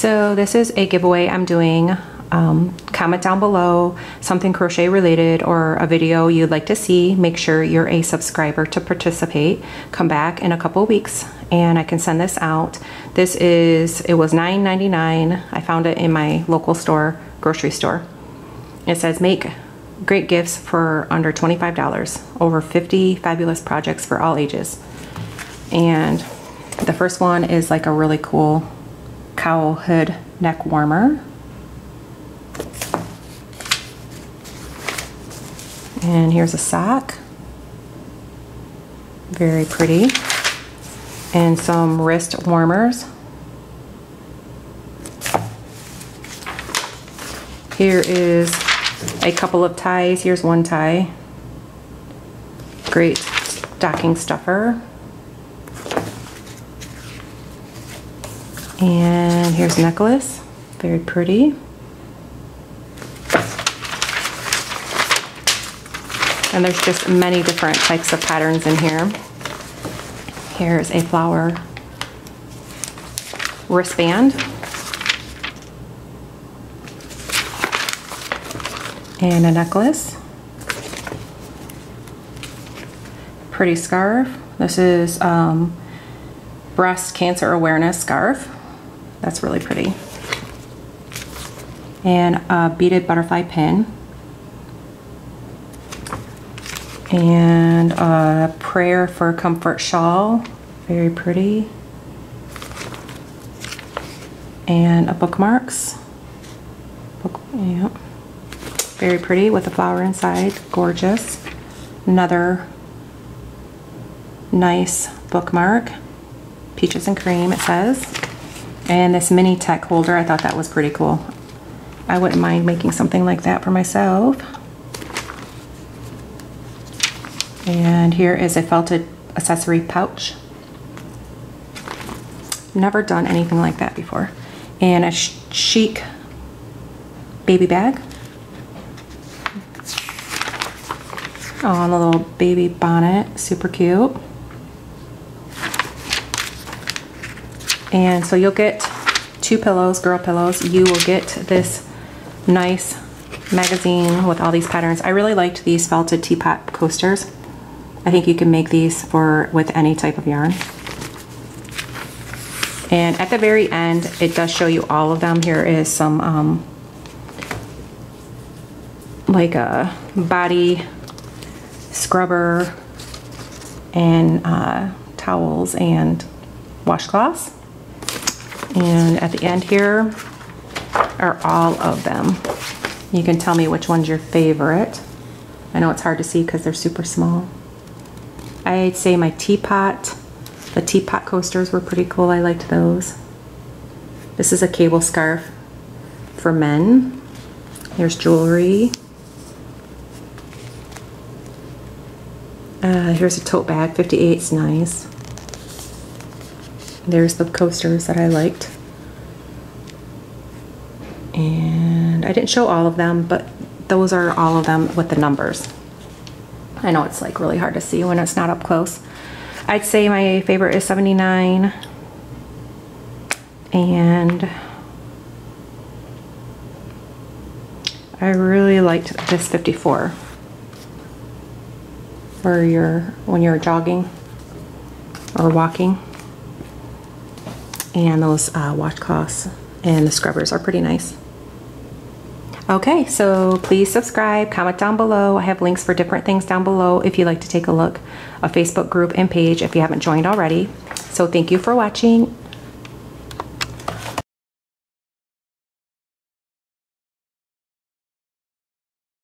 So this is a giveaway I'm doing. Um, comment down below something crochet related or a video you'd like to see. Make sure you're a subscriber to participate. Come back in a couple weeks and I can send this out. This is, it was $9.99. I found it in my local store, grocery store. It says make great gifts for under $25. Over 50 fabulous projects for all ages. And the first one is like a really cool cowl hood neck warmer. And here's a sock. Very pretty. And some wrist warmers. Here is a couple of ties. Here's one tie. Great stocking stuffer. And here's a necklace. Very pretty. And there's just many different types of patterns in here. Here's a flower wristband. And a necklace. Pretty scarf. This is um, breast cancer awareness scarf. That's really pretty. And a beaded butterfly pin. And a prayer for comfort shawl. Very pretty. And a bookmarks. Book, yeah. Very pretty with a flower inside. Gorgeous. Another nice bookmark. Peaches and cream it says. And this mini tech holder, I thought that was pretty cool. I wouldn't mind making something like that for myself. And here is a felted accessory pouch. Never done anything like that before. And a chic baby bag. Oh, and a little baby bonnet, super cute. And so you'll get two pillows, girl pillows. You will get this nice magazine with all these patterns. I really liked these felted teapot coasters. I think you can make these for with any type of yarn. And at the very end, it does show you all of them. Here is some um, like a body scrubber and uh, towels and washcloths. And at the end here are all of them. You can tell me which one's your favorite. I know it's hard to see because they're super small. I'd say my teapot, the teapot coasters were pretty cool. I liked those. This is a cable scarf for men. Here's jewelry. Uh, here's a tote bag, 58's nice. There's the coasters that I liked. And I didn't show all of them, but those are all of them with the numbers. I know it's like really hard to see when it's not up close. I'd say my favorite is 79. And I really liked this 54 for your when you're jogging or walking and those uh, washcloths and the scrubbers are pretty nice. Okay so please subscribe comment down below. I have links for different things down below if you'd like to take a look. A Facebook group and page if you haven't joined already. So thank you for watching